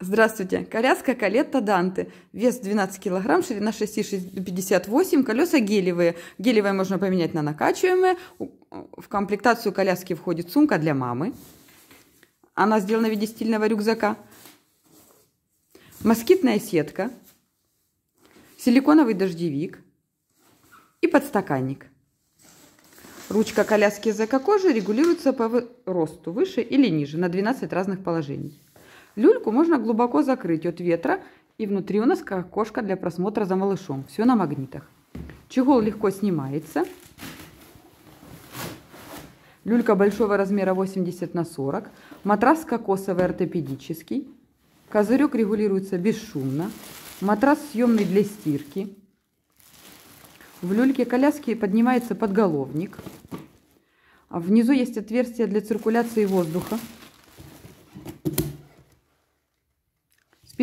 Здравствуйте! Коляска Калетта Данте. Вес 12 кг, ширина 6,58, колеса гелевые. Гелевые можно поменять на накачиваемые. В комплектацию коляски входит сумка для мамы. Она сделана в виде стильного рюкзака. Москитная сетка. Силиконовый дождевик. И подстаканник. Ручка коляски из эко-кожи регулируется по росту выше или ниже на 12 разных положений. Люльку можно глубоко закрыть от ветра, и внутри у нас окошко для просмотра за малышом. Все на магнитах. Чехол легко снимается. Люлька большого размера 80 на 40. Матрас кокосовый ортопедический. Козырек регулируется бесшумно. Матрас съемный для стирки. В люльке коляски поднимается подголовник. Внизу есть отверстие для циркуляции воздуха.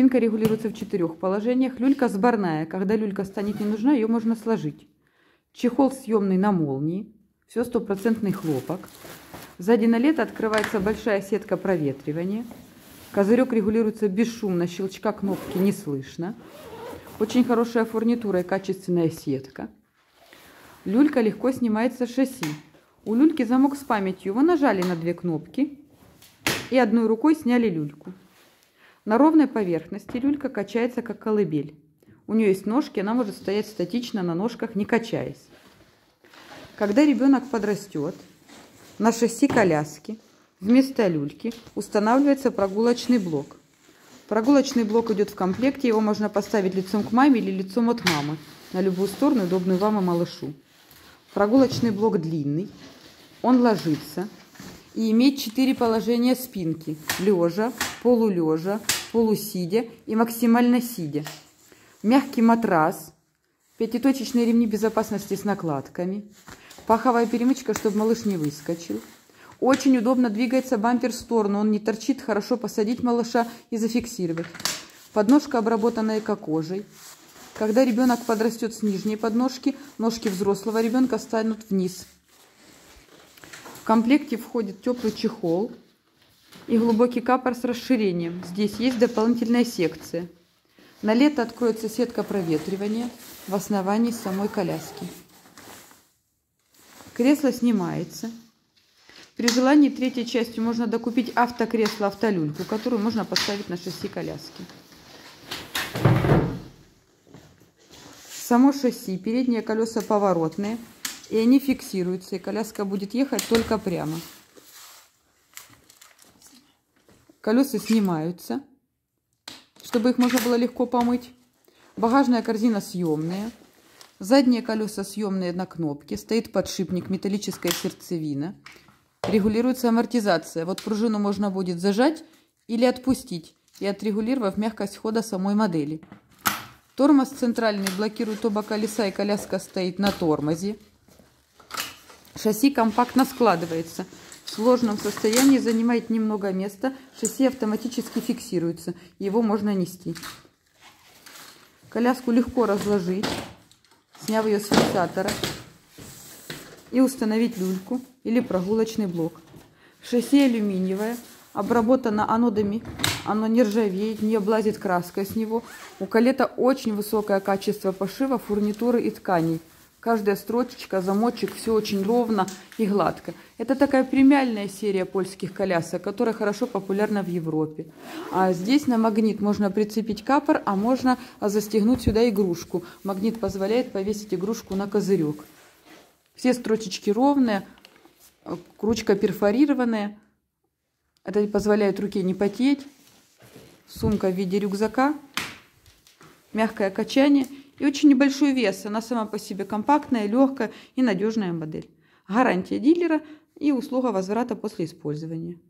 Спинка регулируется в четырех положениях. Люлька сборная. Когда люлька станет не нужна, ее можно сложить. Чехол съемный на молнии. Все стопроцентный хлопок. Сзади на лето открывается большая сетка проветривания. Козырек регулируется бесшумно, щелчка кнопки не слышно. Очень хорошая фурнитура и качественная сетка. Люлька легко снимается с шасси. У люльки замок с памятью. Его нажали на две кнопки и одной рукой сняли люльку. На ровной поверхности люлька качается, как колыбель. У нее есть ножки, она может стоять статично на ножках, не качаясь. Когда ребенок подрастет, на шасси коляски вместо люльки устанавливается прогулочный блок. Прогулочный блок идет в комплекте, его можно поставить лицом к маме или лицом от мамы, на любую сторону, удобную вам и малышу. Прогулочный блок длинный, он ложится и имеет четыре положения спинки. Лежа, полулежа, полусидя и максимально сидя. Мягкий матрас, пятиточечные ремни безопасности с накладками, паховая перемычка, чтобы малыш не выскочил. Очень удобно двигается бампер в сторону, он не торчит, хорошо посадить малыша и зафиксировать. Подножка обработана эко-кожей. Когда ребенок подрастет с нижней подножки, ножки взрослого ребенка станут вниз. В комплекте входит теплый чехол, и глубокий капор с расширением. Здесь есть дополнительная секция. На лето откроется сетка проветривания в основании самой коляски. Кресло снимается. При желании третьей частью можно докупить автокресло, автолюльку, которую можно поставить на шасси коляски. Само шасси, передние колеса поворотные, и они фиксируются, и коляска будет ехать только прямо. Колеса снимаются, чтобы их можно было легко помыть. Багажная корзина съемная. Задние колеса съемные на кнопке. Стоит подшипник, металлическая сердцевина. Регулируется амортизация. Вот пружину можно будет зажать или отпустить, и отрегулировав мягкость хода самой модели. Тормоз центральный блокирует оба колеса, и коляска стоит на тормозе. Шасси компактно складывается в сложном состоянии занимает немного места. Шасси автоматически фиксируется. Его можно нести. Коляску легко разложить, сняв ее с фиксатора. И установить люльку или прогулочный блок. Шасси алюминиевое, обработано анодами. Оно не ржавеет, не облазит краской с него. У калета очень высокое качество пошива, фурнитуры и тканей. Каждая строчечка, замочек, все очень ровно и гладко. Это такая премиальная серия польских колясок, которая хорошо популярна в Европе. А здесь на магнит можно прицепить капор, а можно застегнуть сюда игрушку. Магнит позволяет повесить игрушку на козырек. Все строчечки ровные, ручка перфорированная. Это позволяет руке не потеть. Сумка в виде рюкзака. Мягкое качание – и очень небольшой вес. Она сама по себе компактная, легкая и надежная модель. Гарантия дилера и услуга возврата после использования.